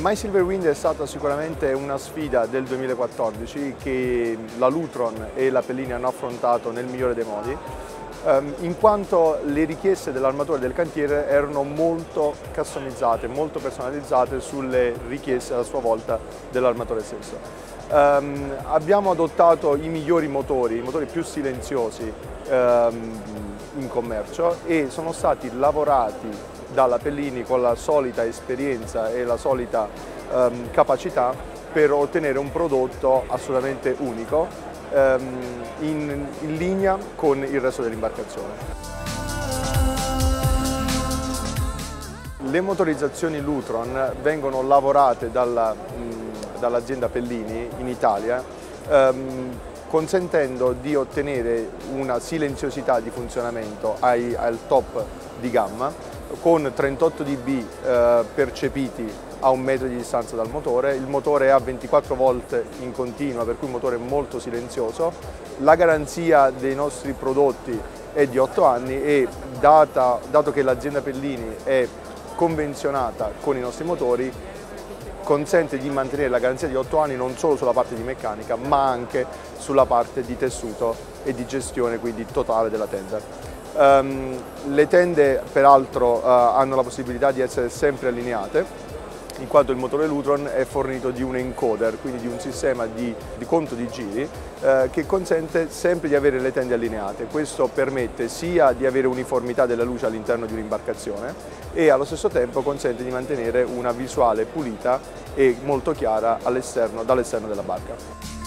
My Silver Wind è stata sicuramente una sfida del 2014 che la Lutron e la Pellini hanno affrontato nel migliore dei modi ehm, in quanto le richieste dell'armatore del cantiere erano molto customizzate, molto personalizzate sulle richieste a sua volta dell'armatore stesso. Um, abbiamo adottato i migliori motori, i motori più silenziosi um, in commercio e sono stati lavorati dalla Pellini con la solita esperienza e la solita um, capacità per ottenere un prodotto assolutamente unico um, in, in linea con il resto dell'imbarcazione. Le motorizzazioni Lutron vengono lavorate dall'azienda dall Pellini in Italia um, consentendo di ottenere una silenziosità di funzionamento ai, al top di gamma con 38 dB eh, percepiti a un metro di distanza dal motore, il motore è a 24 volt in continua per cui un motore molto silenzioso, la garanzia dei nostri prodotti è di 8 anni e data, dato che l'azienda Pellini è convenzionata con i nostri motori consente di mantenere la garanzia di 8 anni non solo sulla parte di meccanica ma anche sulla parte di tessuto e di gestione quindi totale della tenda. Um, le tende peraltro uh, hanno la possibilità di essere sempre allineate in quanto il motore Lutron è fornito di un encoder, quindi di un sistema di, di conto di giri eh, che consente sempre di avere le tende allineate. Questo permette sia di avere uniformità della luce all'interno di un'imbarcazione e allo stesso tempo consente di mantenere una visuale pulita e molto chiara dall'esterno della barca.